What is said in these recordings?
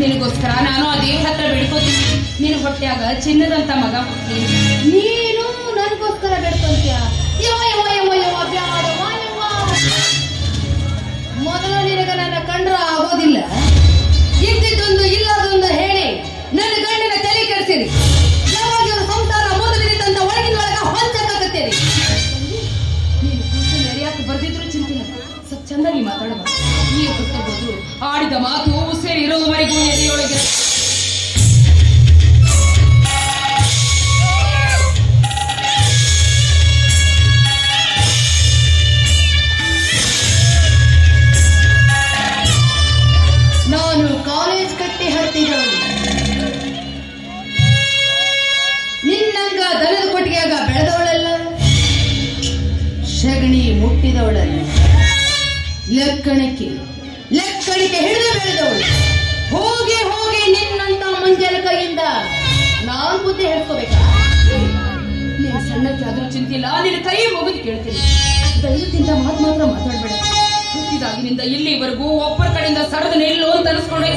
ನಿನಗೋಸ್ಕರ ನಾನು ಆ ದೇವ್ರ ಹತ್ರ ಬೇಡ್ಕೋತೀನಿ. ನಿನ್ನ ಹೊಟ್ಟೆಯಾಗ ಚಿನ್ನದಂತ ಮಗ ನೀನು ನನಗೋಸ್ಕರ ಬೇಡ್ಕೊಂತೀಯ. ಮೊದಲು ನಿನಗ ನನ್ನ ಕಂಡ್ರ ಆಗೋದಿಲ್ಲ. ಇದ್ದಿದ್ದೊಂದು ಇಲ್ಲದೊಂದು ಹೇಳಿ ನನ್ನ ಗಂಡನ ತಲೆ ಕೆಡಿಸಿರಿ. ಯಾವಾಗ ಸಂಸಾರ ಮೊದಲಿನಿಂದ ಒಳಗಿನ ಒಳಗ ಹೊಂಚಕಾಕತ್ತೀರಿ ನೀನು ನೆರೆಯಾಕ ಬರ್ದಿದ್ರು ಚಿಂತಿಲ್ಲ. ಸ್ವಲ್ಪ ಚಂದಾಗಿ ಮಾತಾಡಬ ನೀವು ಹೊತ್ತು ಆಡಿದ ಮಾತು ಉಸಿರಿರುವವರೆಗೂ ಎದೆಯೊಳಗೆ ನಾನು ಕಾಲೇಜ್ ಕಟ್ಟಿ ಹತ್ತಿದಳು ನಿನ್ನಂಗ ದನದ ಕೊಟ್ಟಿಗೆಯಾಗ ಬೆಳೆದವಳಲ್ಲ. ಶಗಣಿ ಮುಟ್ಟಿದವಳಲ್ಲ. ಲೆಕ್ಕಣಿಕೆ ಲೆಕ್ಕಣಿಕೆ ಹಿಡಿದು ಬೆಳೆದವಳು. ಹೋಗಿ ಹೋಗಿ ನಿನ್ನಂತ ಮಂಜಲ ಕೈಯಿಂದ ನಾನ್ ಬುದ್ಧಿ ಹೇಳ್ಕೋಬೇಕಾ? ನೀನು ಸಣ್ಣಕ್ಕೆ ಆದ್ರೂ ಚಿಂತಿಲ್ಲ ನಿನ್ನ ಕೈ ಮುಗಿದು ಕೇಳ್ತೀನಿ. ದಯವಿಟ್ಟಿಂದ ಮಾತು ಮಾತ್ರ ಮಾತಾಡ್ಬೇಡ. ಹುಟ್ಟಿದಾಗಿನಿಂದ ಇಲ್ಲಿವರೆಗೂ ಒಬ್ಬರ ಕಡೆಯಿಂದ ಸಡದ ನಿಲ್ಲು ಅಂತ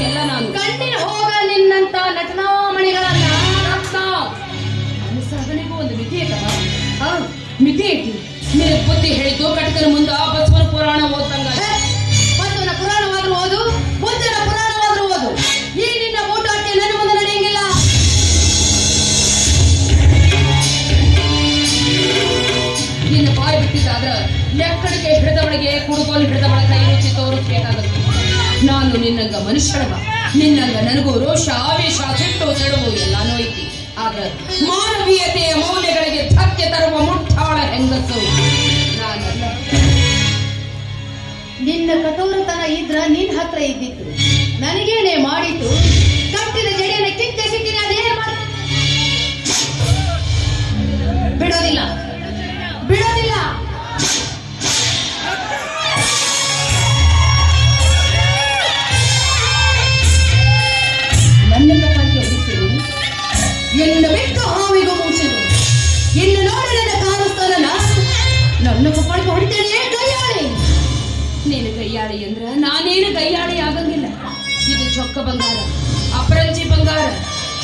ಎಲ್ಲ ನಾನು. ಕಣ್ಣಿನ ಹೋಗ ನಿನ್ನಂತ ನಟನಾಮಣಿಗಳನ್ನ. ನನ್ನ ಸಾಧನೆಗೂ ಒಂದು ಮಿತಿ ಐತವ ಹಾ ಮಿತಿ ಐತಿ. ನಿನಗೆ ಬುದ್ಧಿ ಹೇಳಿದ್ದು ಕಟಕನ ಮುಂದ ಬಸವನ ಪುರಾಣ ಓದ್ತಂಗ ಲೆಕ್ಕಡಿಗೆ ಹಿಡಿದವಳಿಗೆ ಕುಡುಗೋಲು ಹಿಡಿದವಳ ಕೈ ರುಚಿ ತೋರಿಸಬೇಕಾಗುತ್ತೆ. ನಾನು ನಿನ್ನಂಗ ಮನುಷ್ಯನವ ನಿನ್ನಂಗ ನನಗೂ ರೋಷ, ಆವೇಶ, ಸಿಟ್ಟು ಸೆಡವು ಎಲ್ಲಾನು ಐತಿ. ಆದ್ರೆ ಮಾನವೀಯತೆಯ ಮೌಲ್ಯಗಳಿಗೆ ಧಕ್ಕೆ ತರುವ ಮುಟ್ಟಾಳ ಹೆಂಗಸು ನಿನ್ನ ಕಠೋರತನ ಇದ್ರ ನಿನ್ ಹತ್ರ ಇದ್ದಿತ್ತು. ನನಗೇನೆ ಮಾಡಿತು? ನನ್ನ ಕಪಾಟಿಗೆ ಹೊಡಿತೇನೆ ಕೈಯಾಳಿ! ನೀನು ಕೈಯಾಳಿ ಅಂದ್ರ ನಾನೇನು ಕೈಯಾಳಿ ಆಗಂಗಿಲ್ಲ. ಇದು ಚೊಕ್ಕ ಬಂಗಾರ ಅಪರಂಜಿ ಬಂಗಾರ.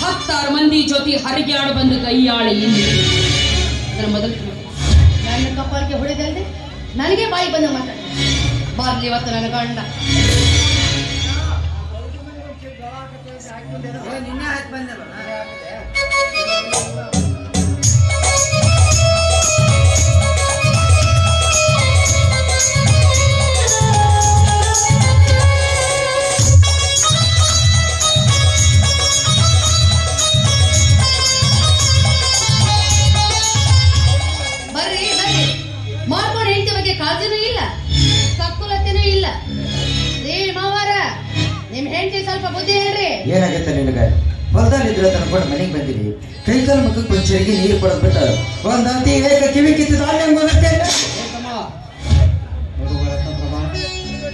ಹತ್ತಾರು ಮಂದಿ ಜೊತೆ ಹರಿಗ್ಯಾಡು ಬಂದು ಕೈಯಾಳಿ ಇಲ್ಲಿ. ಅದರ ಮೊದಲು. ನನ್ನ ಕಪಾಲಕ್ಕೆ ಹೊಡೆದಲ್ದೆ ನನಗೆ ಬಾಯಿ ಬಂದ ಮಾತಾಡ ಬಾರ್ಲಿ ಇವತ್ತು ನನ್ನ ಗಂಡ. ನಿನ್ನೆ ಹಾಕಿ ಬಂದಲ್ಲ ಸ್ವಲ್ಪ ಬುದ್ಧಿ ಹೇಳ್ರಿ ಏನಾಗತ್ತೆ ನಿನಗೆ? ಹೊಲದಲ್ಲಿದ್ರೆ ತನ್ಕೊಂಡು ಮನೆಗೆ ಬಂದಿರಿ. ಕೈಕಾಲು ಮಕ್ಕಳು ಪಂಚರಿಗೆ ನೀರು ಕೊಡೋದು ಬಿಟ್ಟು ಒಂದಂತಿ ಏಕ ಕಿವಿ ಕಿತ್ತು ಧಾನ್ಯ ಬಂದತ್ತೆ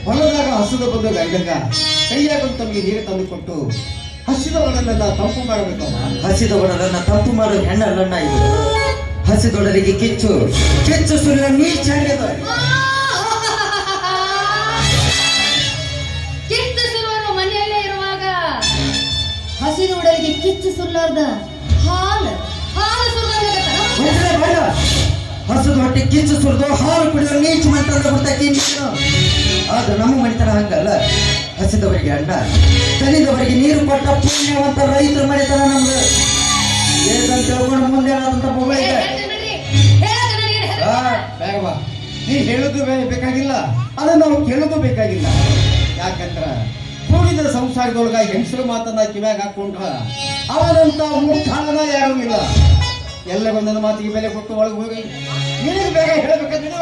ಹೊಲದಾಗ ಹಸುದ ಬಂದು ಗಂಡಂಗ ಕೈಯಾಗ ತಮಗೆ ನೀರು ತಂದು ಕೊಟ್ಟು ಹಸಿದವರನ್ನೆಲ್ಲ ತಂಪು ಮಾಡಬೇಕಮ್ಮ ಒಡಲನ್ನ ತಪ್ಪು ಮಾಡೋ ಹೆಣ್ಣಲ್ಲಣ್ಣ ಇದು ಹಸಿದೊಡರಿಗೆ ಕಿಚ್ಚು. ಕಿಚ್ಚು ಸುರಿದ ನೀರು ಆಗ್ಯದ. ಕಿತ್ತು ಸುರ್ಲಾರ್ದ ಹಾಲು ಹಾಲು ಬೇಡ ಹಸದ ಹೊಟ್ಟೆ ಕಿಚ್ಚು ಸುರಿದು ಹಾಲು ಕುಡಿಯೋ ನೀಚ ಮಂತ್ರ ಬಿಡ್ತಕ್ಕಿ ನೀನು. ಆದ್ರೆ ನಮ್ಮ ಮನೆತನ ಹಂಗಲ್ಲ. ಹಸಿದವರಿಗೆ ಅಣ್ಣ ತನಿದವರಿಗೆ ನೀರು ಕೊಟ್ಟ ಪುಣ್ಯವಂತ ರೈತರ ಮನೆತನ ನಮ್ದು. ಏನಂತ ತಿಳ್ಕೊಂಡು ಮುಂದೆ ಏನಾದಂತ ಮೊಬೈಲ್ ನೀ ಹೇಳೋದು ಬೇಕಾಗಿಲ್ಲ. ಅದನ್ನ ನಾವು ಕೇಳೋದು ಬೇಕಾಗಿಲ್ಲ. ಯಾಕಂದ್ರ ಕೂಡಿದ ಸಂಸಾರದೊಳಗ ಹೆಂಗಸರು ಮಾತನ್ನ ಕಿವ್ಯಾಗ ಹಾಕೊಂಡ್ರ ಅವನಂತ ಮುಟ್ಟಾಳನ ಯಾರು ಇಲ್ಲ. ಎಲ್ಲ ಒಂದೊಂದು ಮಾತಿಗೆ ಬೆಲೆ ಕೊಟ್ಟು ಒಳಗೆ ಹೋಗಿ. ನಿನಗೆ ಬೇಗ ಹೇಳ್ಬೇಕಂತ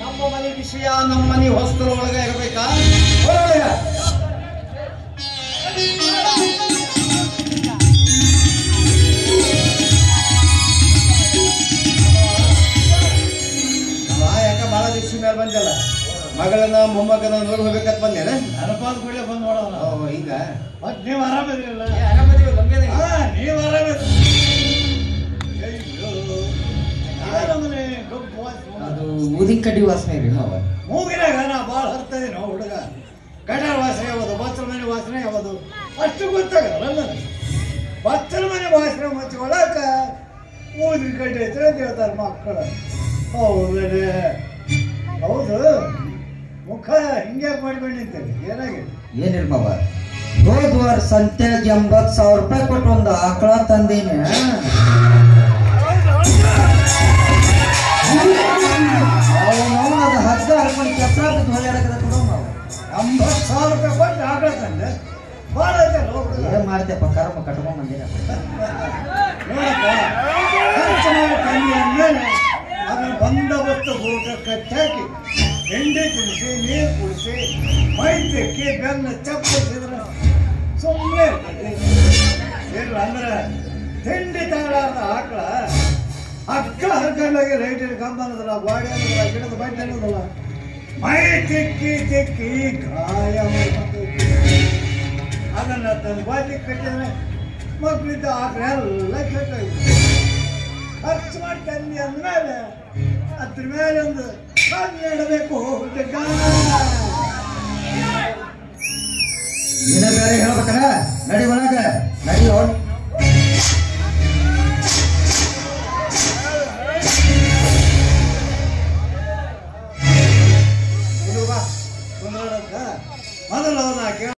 ನಮ್ಮ ಮನೆ ವಿಷಯ, ನಮ್ಮ ಮನೆ ಹೊಸ್ತರ ಒಳಗೆ ಇರಬೇಕಾ? ಒಳಗ ಯಾಕ ಬಾಳ ದಿವಸ ಮೇಲೆ ಬಂದಲ್ಲ. ಮಗಳನ್ನ ಮೊಮ್ಮಗನ ನೋಡಿ ಹೋಗ್ಬೇಕಂತ ಬಂದೇನ? ಅನಪಾದ ಕೂಡಲೇ ಬಂದ್ ನೋಡೋಣ. ಓ, ಹಿಂಗ ಮತ್ ನೀವ್ ಆರಾಮದಿರಲ್ಲ? ಆರಾಮದಿರಿ. ಹಾ ನೀವ್ ವಾಸನೆ. ಅದು ಊದಿನ ಕಡ್ಡಿ ವಾಸನೆ ರೀ ಅವ ಮೂಗಿನಾಗ ನಾ ಬಾಳ ಹರ್ತದೆ ನಾವು ಹುಡುಗ. ಗಡರ ವಾಸನೆ ಯಾವುದು ಬಚ್ಚಲ ಮನೆ ವಾಸನೆ ಯಾವುದು? ಅಷ್ಟು ಗೊತ್ತಾಗಲ್ಲ ಬಚ್ಚಲ ಮನೆ ವಾಸನೆ ಮಚ್ಚಿಕೊಳ್ಳಾಕ ಊದಿನ ಕಡ್ಡಿ ಐತ್ರ ಅಂತ ಹೇಳ್ತಾರೆ ಮಕ್ಕಳು. ಹೌದು ಹೌದು. ಮುಖ ಹಿಂಗೆ ಮಾಡ್ಕೊಂಡು ಏನಾಗಿ ಏನಾಗಿದೆ? ಏನಿಲ್ಲ ಮಾವ. ಹೋದ ವಾರ ಸಂತ್ಯಾಗ ಎಂಬತ್ತು ಸಾವಿರ ರೂಪಾಯಿ ಕೊಟ್ಟು ಒಂದು ಆಕಳ ತಂದೀನಿ. ಅವನು ಅದು ಹಗ್ಗ ಹರ್ಕೊಂಡು ಕೆಸ ಬಿದ್ದು ಮಾವ. ಎಂಬತ್ತು ಸಾವಿರ ರೂಪಾಯಿ ಕೊಟ್ಟು ಆಕಳ ತಂದೆ? ಭಾಳ ಏನ್ ಮಾಡ್ತೇಪ್ಪ ಕರ್ಮ ಕಟ್ಕೊಂಡ್ ಬಂದಿರ ನೋಡಪ್ಪ ತಂದೆ ಅಂದ್ಮೇಲೆ ಅದನ್ನ ಬಂದೋಬಸ್ತು ಕಟ್ಟಾಕಿ ಎಣ್ಣೆ ಕುಡಿಸಿ, ನೀರು ಕುಡಿಸಿ ಮೈ ತೆಕ್ಕಿ ಬೆನ್ನ ಚಪ್ಪಸಿದ್ರೆ ಸುಮ್ಮನೆ ಇಲ್ಲ ಅಂದ್ರೆ ತಿಂಡಿ ತಗೊಳ್ಳಾರ್ದ ಆಕಳ ಅಕ್ಕ ಹರ್ಕೊಂಡೋಗಿ ರೈಟಿನ ಕಂಬ ಅನ್ನೋದಲ್ಲ ಗೋಡೆ ಅನ್ನೋದಲ್ಲ ಗಿಡದ ಬಡ್ಡೆ ಅನ್ನೋದಲ್ಲ ಮೈ ತಿಕ್ಕಿ ತಿಕ್ಕಿ ಗಾಯ ಅದನ್ನು ತನ್ನ ಬಾಜಿಗೆ ಕಟ್ಟಿದ್ರೆ ಮಕ್ಕಳಿದ್ದ ಆಕಳ ಎಲ್ಲ ಕೆಟ್ಟ ಖರ್ಚು ಮಾಡಿ ತಂದಿ ಅಂದಮೇಲೆ ಅದ್ರ ಮೇಲೆ ಒಂದು ನಾನು ಹೇಳಬೇಕು. ಜಗ್ಗ ಬೇರೆ ಹೇಳ್ಬೇಕಲ್ಲ? ನಡಿ ಒಳಗೆ. ನಡಿ